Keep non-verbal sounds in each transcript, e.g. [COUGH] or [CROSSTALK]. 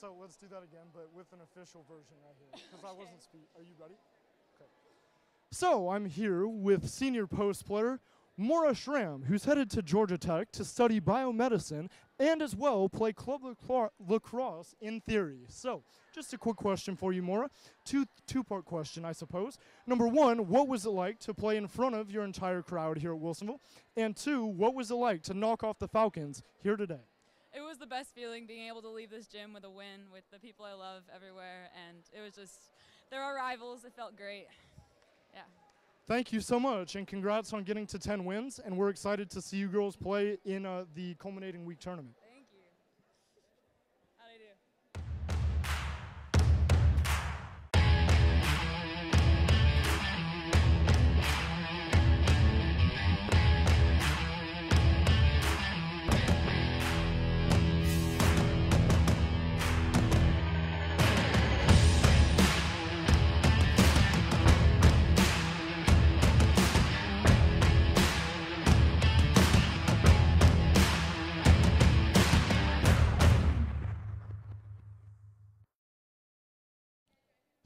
So let's do that again, but with an official version right here, because I wasn't speak. Are you ready? Okay. So I'm here with senior post player Maura Schramm, who's headed to Georgia Tech to study biomedicine and as well play club lacrosse in theory. So, just a quick question for you, Maura. Two two-part question, I suppose. Number one, what was it like to play in front of your entire crowd here at Wilsonville? And two, what was it like to knock off the Falcons here today? It was the best feeling being able to leave this gym with a win with the people I love everywhere and it was just they're our rivals. It felt great. Yeah. Thank you so much, and congrats on getting to 10 wins. And we're excited to see you girls play in uh, the culminating week tournament.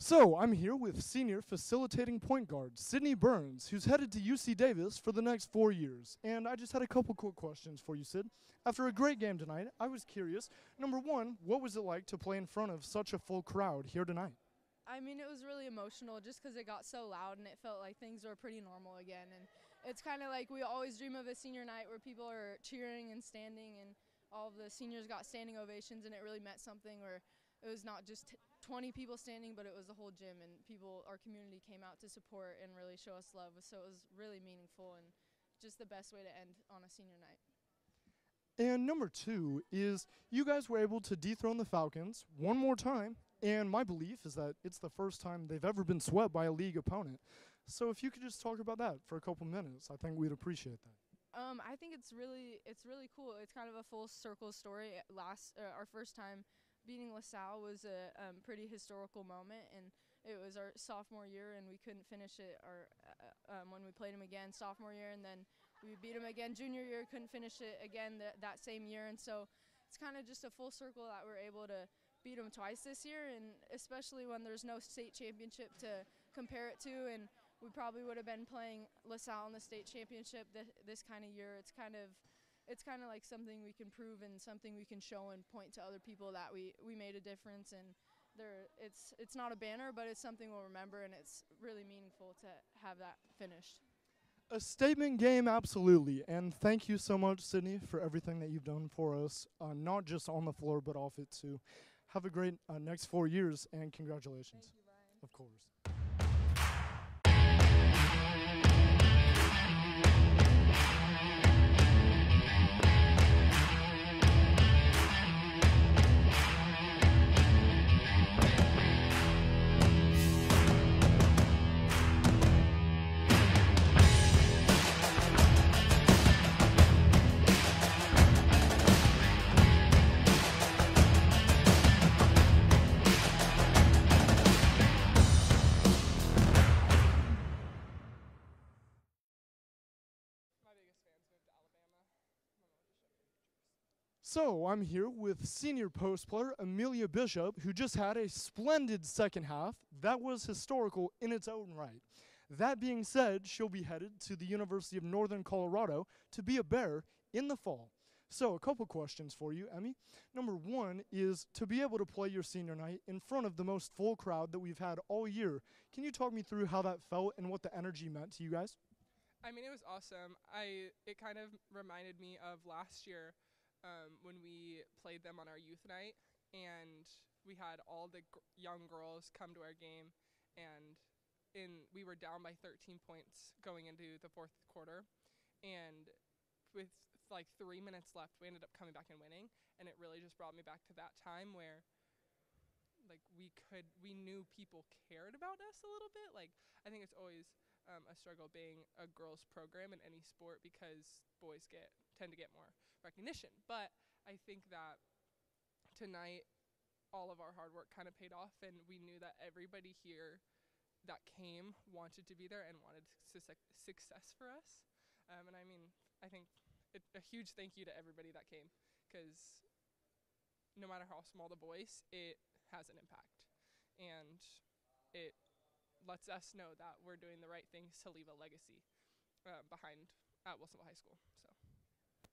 So I'm here with senior facilitating point guard Sydney Burns, who's headed to UC Davis for the next four years. And I just had a couple quick questions for you, Sid. After a great game tonight, I was curious. Number one, what was it like to play in front of such a full crowd here tonight? I mean, it was really emotional just because it got so loud and it felt like things were pretty normal again. And it's kind of like we always dream of a senior night where people are cheering and standing, and all the seniors got standing ovations, and it really meant something where it was not just t- 20 people standing, but it was the whole gym, and people, our community came out to support and really show us love. So it was really meaningful and just the best way to end on a senior night. And number two is you guys were able to dethrone the Falcons one more time. And my belief is that it's the first time they've ever been swept by a league opponent. So if you could just talk about that for a couple minutes, I think we'd appreciate that. Um, I think it's really it's really cool. It's kind of a full circle story. Last uh, our first time beating LaSalle was a um, pretty historical moment, and it was our sophomore year, and we couldn't finish it. Our uh, um, when we played them again sophomore year, and then we beat them again junior year. Couldn't finish it again th- that same year, and so it's kind of just a full circle that we're able to beat them twice this year, and especially when there's no state championship to compare it to, and we probably would have been playing LaSalle in the state championship th- this kind of year. It's kind of it's kind of like something we can prove and something we can show and point to other people that we, we made a difference and there it's it's not a banner but it's something we'll remember and it's really meaningful to have that finished. A statement game, absolutely. And thank you so much, Sydney, for everything that you've done for us, uh, not just on the floor, but off it too. Have a great uh, next four years, and congratulations. Thank you. Of course. So I'm here with senior post player Amelia Bishop, who just had a splendid second half that was historical in its own right. That being said, she'll be headed to the University of Northern Colorado to be a bear in the fall. So, a couple questions for you, Emmy. Number one is to be able to play your senior night in front of the most full crowd that we've had all year. Can you talk me through how that felt and what the energy meant to you guys? I mean, it was awesome. I it kind of reminded me of last year um, when we played them on our youth night, and we had all the gr- young girls come to our game, and in we were down by 13 points going into the fourth quarter, and with like three minutes left, we ended up coming back and winning, and it really just brought me back to that time where like we could we knew people cared about us a little bit. Like i think it's always um, a struggle being a girls program in any sport because boys get tend to get more recognition. But i think that tonight all of our hard work kind of paid off and we knew that everybody here that came wanted to be there and wanted success success for us. Um, and i mean i think it, a huge thank you to everybody that came because no matter how small the voice, it has an impact, and it lets us know that we're doing the right things to leave a legacy uh, behind at Wilsonville High School. So.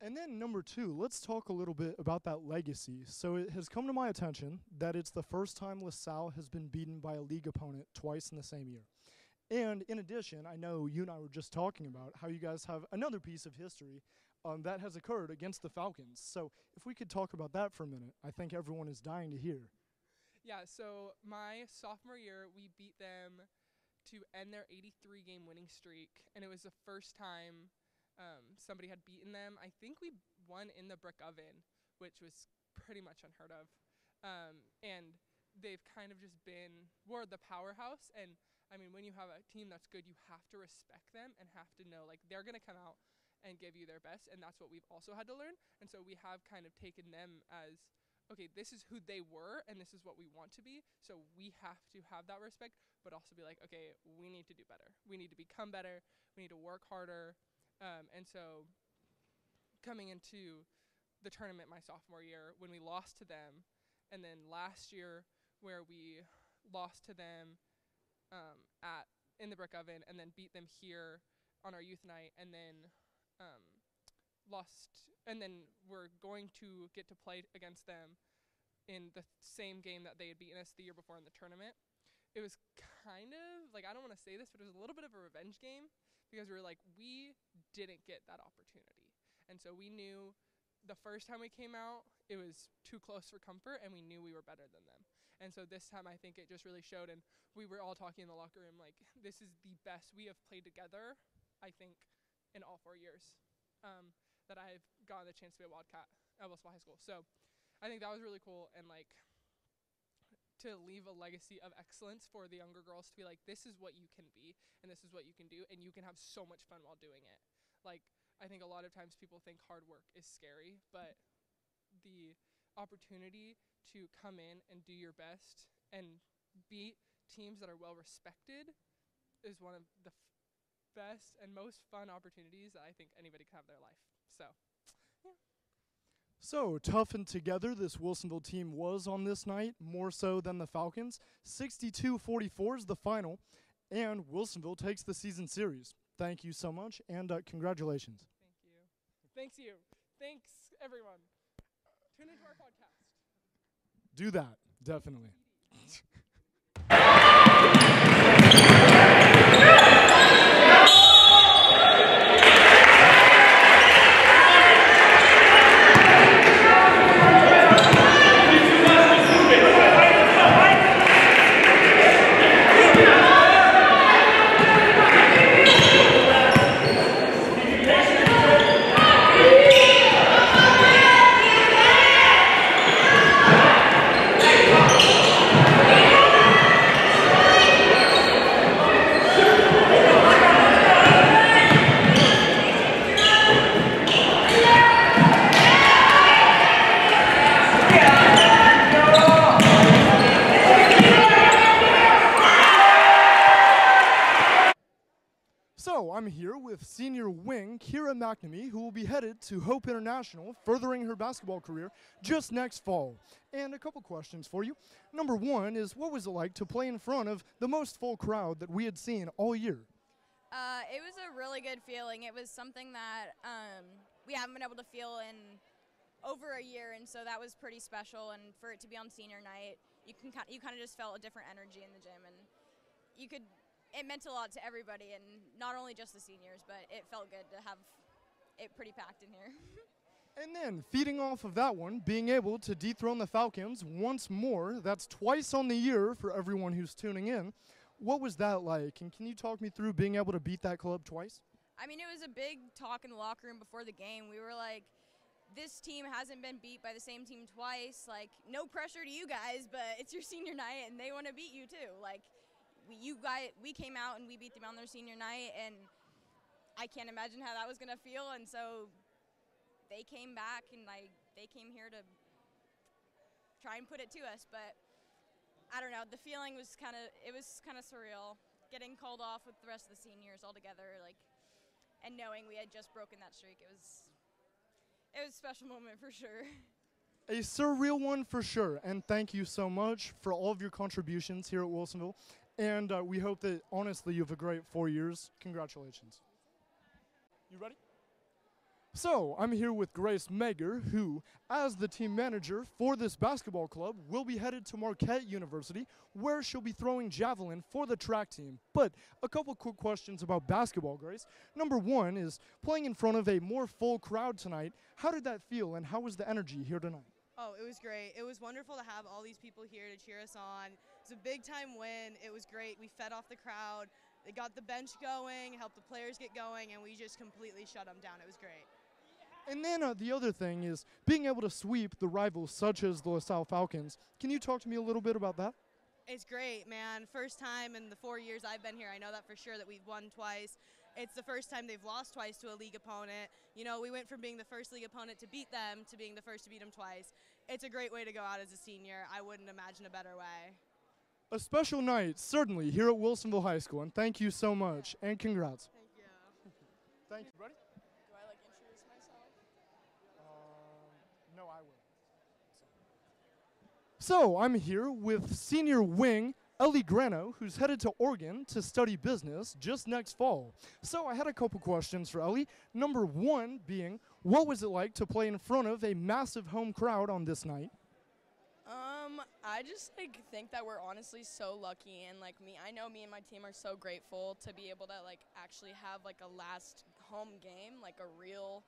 And then number two, let's talk a little bit about that legacy. So it has come to my attention that it's the first time LaSalle has been beaten by a league opponent twice in the same year. And in addition, I know you and I were just talking about how you guys have another piece of history um, that has occurred against the Falcons. So if we could talk about that for a minute, I think everyone is dying to hear. Yeah, so my sophomore year, we beat them to end their 83 game winning streak, and it was the first time um, somebody had beaten them. I think we won in the brick oven, which was pretty much unheard of. Um, and they've kind of just been, we're the powerhouse. And I mean, when you have a team that's good, you have to respect them and have to know like they're going to come out and give you their best. And that's what we've also had to learn. And so we have kind of taken them as okay, this is who they were and this is what we want to be. So we have to have that respect, but also be like, okay, we need to do better. We need to become better. We need to work harder. Um, and so coming into the tournament my sophomore year when we lost to them, and then last year where we lost to them um, at in the brick oven and then beat them here on our youth night and then um, lost and then we're going to get to play against them in the same game that they had beaten us the year before in the tournament. It was kind of like I don't want to say this, but it was a little bit of a revenge game because we were like we didn't get that opportunity. And so we knew the first time we came out, it was too close for comfort and we knew we were better than them. And so this time I think it just really showed and we were all talking in the locker room like this is the best we have played together, I think, in all four years. Um, that I've gotten the chance to be a Wildcat at Wilsonville High School. So I think that was really cool and like to leave a legacy of excellence for the younger girls to be like, this is what you can be and this is what you can do and you can have so much fun while doing it. Like I think a lot of times people think hard work is scary, but the opportunity to come in and do your best and beat teams that are well respected is one of the best and most fun opportunities that I think anybody can have in their life. So, yeah. So, tough and together this Wilsonville team was on this night, more so than the Falcons. 62 44 is the final, and Wilsonville takes the season series. Thank you so much, and uh, congratulations. Thank you. Thanks, you. Thanks, everyone. Tune into our podcast. Do that, definitely. So, I'm here with senior wing Kira McNamee, who will be headed to Hope International, furthering her basketball career just next fall. And a couple questions for you. Number one is what was it like to play in front of the most full crowd that we had seen all year? Uh, it was a really good feeling. It was something that um, we haven't been able to feel in over a year, and so that was pretty special. And for it to be on senior night, you can you kind of just felt a different energy in the gym, and you could. It meant a lot to everybody, and not only just the seniors, but it felt good to have it pretty packed in here. [LAUGHS] And then, feeding off of that one, being able to dethrone the Falcons once more, that's twice on the year for everyone who's tuning in. What was that like? And can you talk me through being able to beat that club twice? I mean, it was a big talk in the locker room before the game. We were like, this team hasn't been beat by the same team twice. Like, no pressure to you guys, but it's your senior night and they want to beat you too. Like, we, you guys, we came out and we beat them on their senior night, and I can't imagine how that was going to feel. And so they came back and like they came here to try and put it to us, but I don't know. The feeling was kind of it was kind of surreal getting called off with the rest of the seniors all together, like, and knowing we had just broken that streak. It was It was a special moment for sure. A surreal one for sure. And thank you so much for all of your contributions here at Wilsonville. And uh, we hope that, honestly, you have a great four years. Congratulations. You ready? So, I'm here with Grace Meger, who, as the team manager for this basketball club, will be headed to Marquette University, where she'll be throwing javelin for the track team. But a couple quick questions about basketball, Grace. Number one is playing in front of a more full crowd tonight. How did that feel, and how was the energy here tonight? Oh, it was great. It was wonderful to have all these people here to cheer us on. It was a big time win. It was great. We fed off the crowd. They got the bench going, helped the players get going, and we just completely shut them down. It was great. And then uh, the other thing is being able to sweep the rivals such as the LaSalle Falcons. Can you talk to me a little bit about that? It's great, man. First time in the four years I've been here, I know that for sure that we've won twice. It's the first time they've lost twice to a league opponent. You know, we went from being the first league opponent to beat them to being the first to beat them twice. It's a great way to go out as a senior. I wouldn't imagine a better way. A special night, certainly, here at Wilsonville High School. And thank you so much, and congrats. Thank you. Thank you. Ready? Do I like introduce myself? Um, no, I will. So I'm here with senior wing Ellie Grano, who's headed to Oregon to study business just next fall. So I had a couple questions for Ellie. Number one being, what was it like to play in front of a massive home crowd on this night? Um, I just like think that we're honestly so lucky and like me I know me and my team are so grateful to be able to like actually have like a last home game, like a real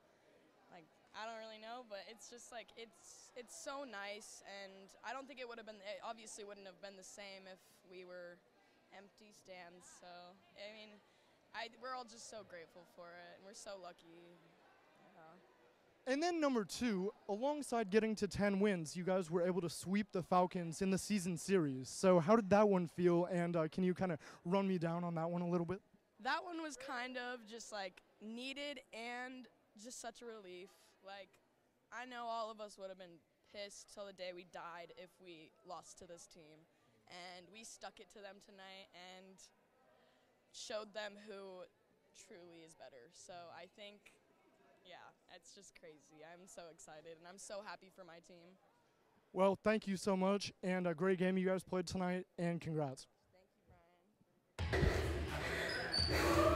like I don't really know, but it's just like it's it's so nice and I don't think it would have been it obviously wouldn't have been the same if we were empty stands. So, I mean, I we're all just so grateful for it and we're so lucky. Yeah. And then number two, alongside getting to 10 wins, you guys were able to sweep the Falcons in the season series. So how did that one feel? And uh, can you kind of run me down on that one a little bit? That one was kind of just like needed and just such a relief. Like, I know all of us would have been pissed till the day we died if we lost to this team. And we stuck it to them tonight and showed them who truly is better. So I think, yeah, it's just crazy. I'm so excited and I'm so happy for my team. Well, thank you so much, and a great game you guys played tonight, and congrats. Thank you, Brian.